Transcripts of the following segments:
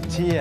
ตรเชี่ย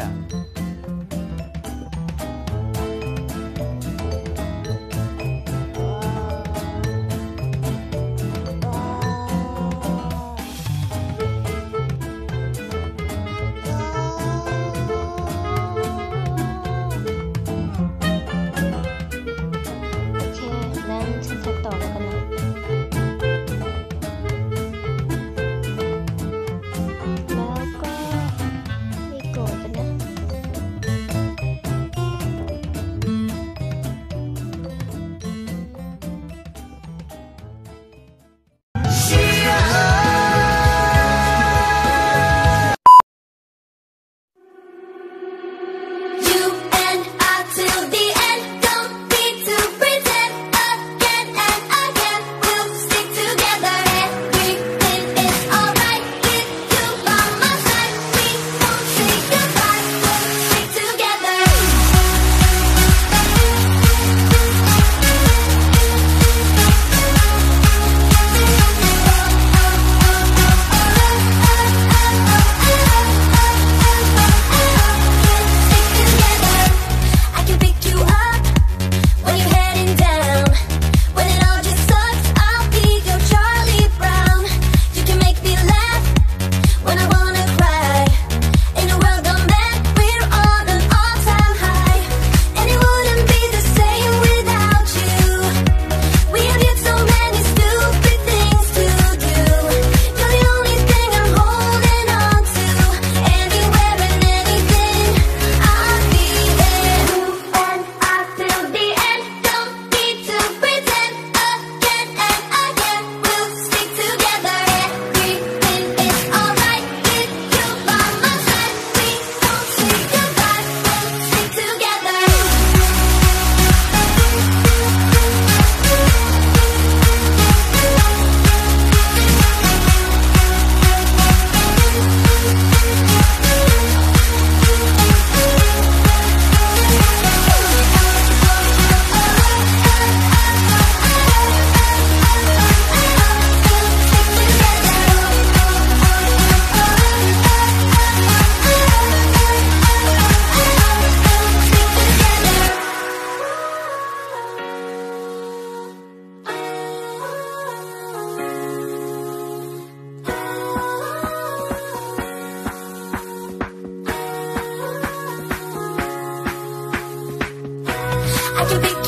I be